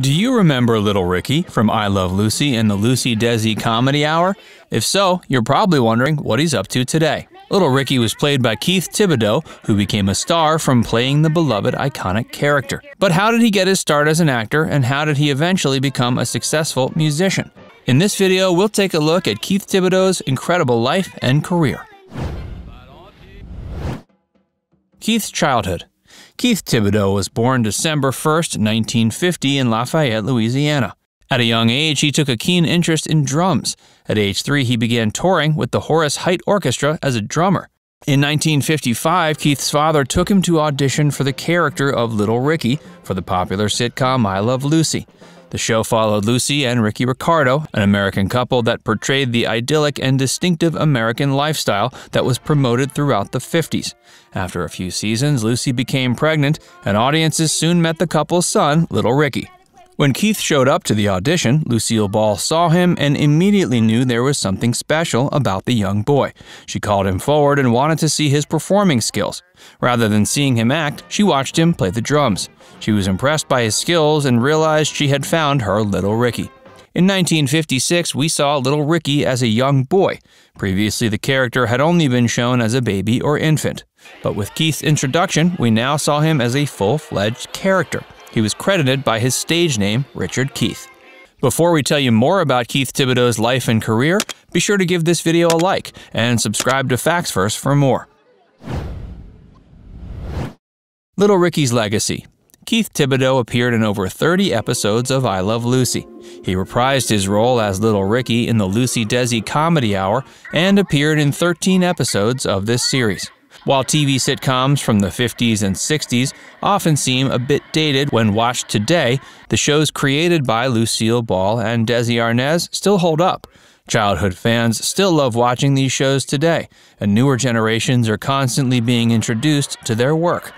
Do you remember Little Ricky from I Love Lucy and the Lucy Desi Comedy Hour? If so, you're probably wondering what he's up to today. Little Ricky was played by Keith Thibodeaux, who became a star from playing the beloved iconic character. But how did he get his start as an actor, and how did he eventually become a successful musician? In this video, we'll take a look at Keith Thibodeaux's incredible life and career. Keith's childhood. Keith Thibodeaux was born December 1, 1950, in Lafayette, Louisiana. At a young age, he took a keen interest in drums. At age three, he began touring with the Horace Heidt Orchestra as a drummer. In 1955, Keith's father took him to audition for the character of Little Ricky for the popular sitcom I Love Lucy. The show followed Lucy and Ricky Ricardo, an American couple that portrayed the idyllic and distinctive American lifestyle that was promoted throughout the 50s. After a few seasons, Lucy became pregnant, and audiences soon met the couple's son, Little Ricky. When Keith showed up to the audition, Lucille Ball saw him and immediately knew there was something special about the young boy. She called him forward and wanted to see his performing skills. Rather than seeing him act, she watched him play the drums. She was impressed by his skills and realized she had found her little Ricky. In 1956, we saw Little Ricky as a young boy. Previously, the character had only been shown as a baby or infant. But with Keith's introduction, we now saw him as a full fledged character. He was credited by his stage name, Richard Keith. Before we tell you more about Keith Thibodeaux's life and career, be sure to give this video a like and subscribe to Facts Verse for more. Little Ricky's Legacy Keith Thibodeaux appeared in over 30 episodes of I Love Lucy. He reprised his role as Little Ricky in the Lucy Desi Comedy Hour and appeared in 13 episodes of this series. While TV sitcoms from the 50s and 60s often seem a bit dated when watched today, the shows created by Lucille Ball and Desi Arnaz still hold up. Childhood fans still love watching these shows today, and newer generations are constantly being introduced to their work.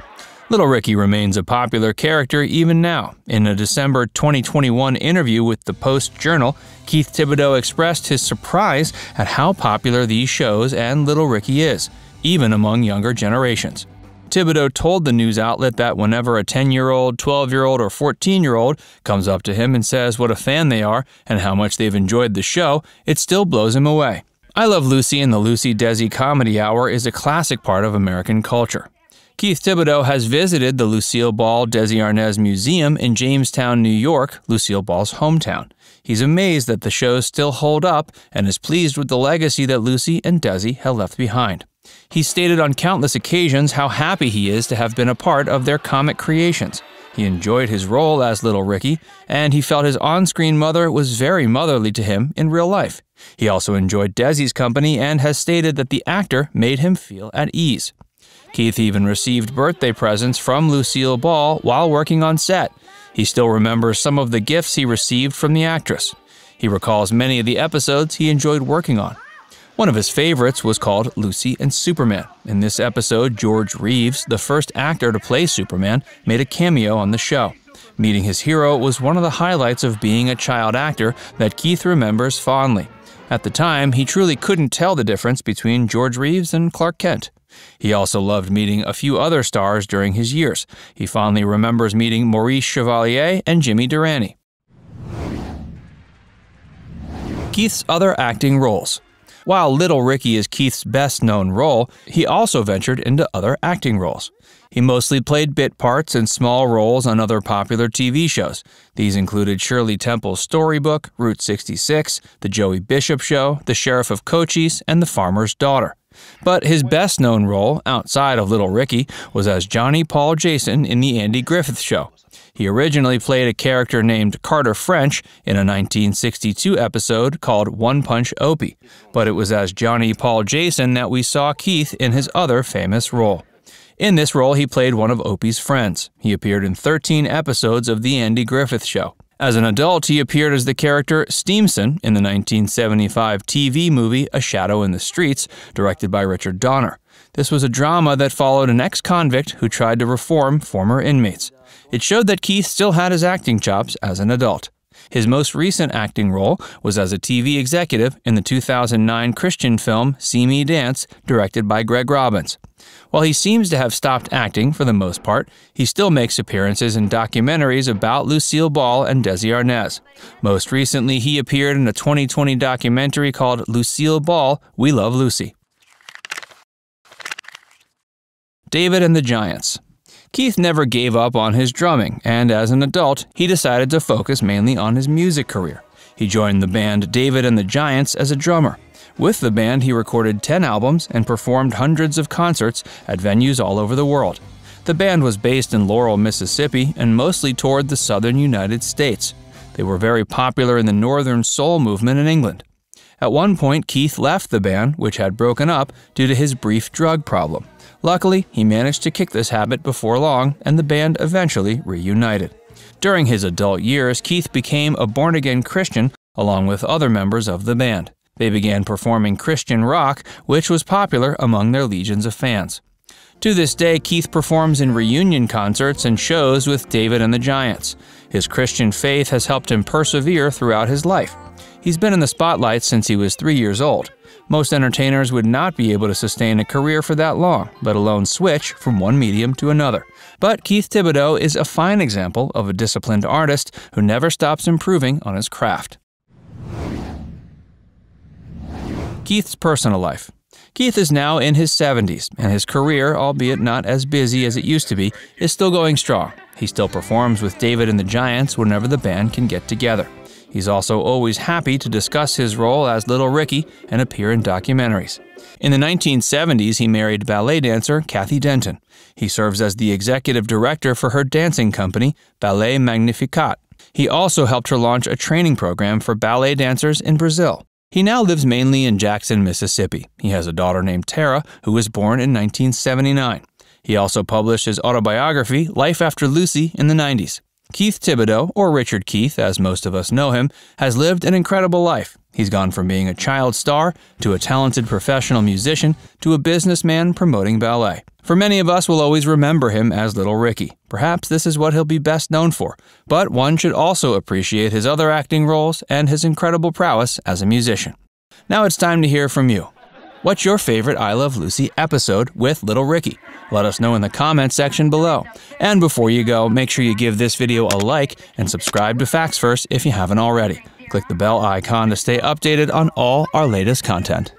Little Ricky remains a popular character even now. In a December 2021 interview with the Post Journal, Keith Thibodeaux expressed his surprise at how popular these shows and Little Ricky is even among younger generations. Thibodeaux told the news outlet that whenever a 10 year old, 12 year old, or 14 year old comes up to him and says what a fan they are and how much they've enjoyed the show, it still blows him away. I Love Lucy and the Lucy Desi Comedy Hour is a classic part of American culture. Keith Thibodeaux has visited the Lucille Ball Desi Arnaz Museum in Jamestown, New York, Lucille Ball's hometown. He's amazed that the shows still hold up and is pleased with the legacy that Lucy and Desi have left behind. He stated on countless occasions how happy he is to have been a part of their comic creations. He enjoyed his role as Little Ricky, and he felt his on screen mother was very motherly to him in real life. He also enjoyed Desi's company and has stated that the actor made him feel at ease. Keith even received birthday presents from Lucille Ball while working on set. He still remembers some of the gifts he received from the actress. He recalls many of the episodes he enjoyed working on. One of his favorites was called Lucy and Superman. In this episode, George Reeves, the first actor to play Superman, made a cameo on the show. Meeting his hero was one of the highlights of being a child actor that Keith remembers fondly. At the time, he truly couldn't tell the difference between George Reeves and Clark Kent. He also loved meeting a few other stars during his years. He fondly remembers meeting Maurice Chevalier and Jimmy Durante. Keith's other acting roles. While Little Ricky is Keith's best known role, he also ventured into other acting roles. He mostly played bit parts and small roles on other popular TV shows. These included Shirley Temple's Storybook, Route 66, The Joey Bishop Show, The Sheriff of Cochise, and The Farmer's Daughter. But his best known role, outside of Little Ricky, was as Johnny Paul Jason in The Andy Griffith Show. He originally played a character named Carter French in a 1962 episode called One Punch Opie, but it was as Johnny Paul Jason that we saw Keith in his other famous role. In this role, he played one of Opie's friends. He appeared in 13 episodes of The Andy Griffith Show. As an adult, he appeared as the character Steamson in the 1975 TV movie A Shadow in the Streets, directed by Richard Donner. This was a drama that followed an ex convict who tried to reform former inmates. It showed that Keith still had his acting chops as an adult. His most recent acting role was as a TV executive in the 2009 Christian film See Me Dance, directed by Greg Robbins. While he seems to have stopped acting for the most part, he still makes appearances in documentaries about Lucille Ball and Desi Arnaz. Most recently, he appeared in a 2020 documentary called Lucille Ball We Love Lucy. David and the Giants. Keith never gave up on his drumming, and as an adult, he decided to focus mainly on his music career. He joined the band David and the Giants as a drummer. With the band, he recorded 10 albums and performed hundreds of concerts at venues all over the world. The band was based in Laurel, Mississippi, and mostly toured the southern United States. They were very popular in the Northern Soul movement in England. At one point, Keith left the band, which had broken up, due to his brief drug problem. Luckily, he managed to kick this habit before long, and the band eventually reunited. During his adult years, Keith became a born again Christian along with other members of the band. They began performing Christian rock, which was popular among their legions of fans. To this day, Keith performs in reunion concerts and shows with David and the Giants. His Christian faith has helped him persevere throughout his life. He's been in the spotlight since he was three years old. Most entertainers would not be able to sustain a career for that long, let alone switch from one medium to another. But Keith Thibodeaux is a fine example of a disciplined artist who never stops improving on his craft. Keith's personal life. Keith is now in his 70s, and his career, albeit not as busy as it used to be, is still going strong. He still performs with David and the Giants whenever the band can get together. He's also always happy to discuss his role as Little Ricky and appear in documentaries. In the 1970s, he married ballet dancer Kathy Denton. He serves as the executive director for her dancing company, Ballet Magnificat. He also helped her launch a training program for ballet dancers in Brazil. He now lives mainly in Jackson, Mississippi. He has a daughter named Tara, who was born in 1979. He also published his autobiography, Life After Lucy, in the 90s. Keith Thibodeaux, or Richard Keith as most of us know him, has lived an incredible life. He's gone from being a child star to a talented professional musician to a businessman promoting ballet. For many of us, we'll always remember him as Little Ricky. Perhaps this is what he'll be best known for, but one should also appreciate his other acting roles and his incredible prowess as a musician. Now it's time to hear from you. What's your favorite I Love Lucy episode with Little Ricky? Let us know in the comments section below. And before you go, make sure you give this video a like and subscribe to Facts Verse if you haven't already. Click the bell icon to stay updated on all our latest content.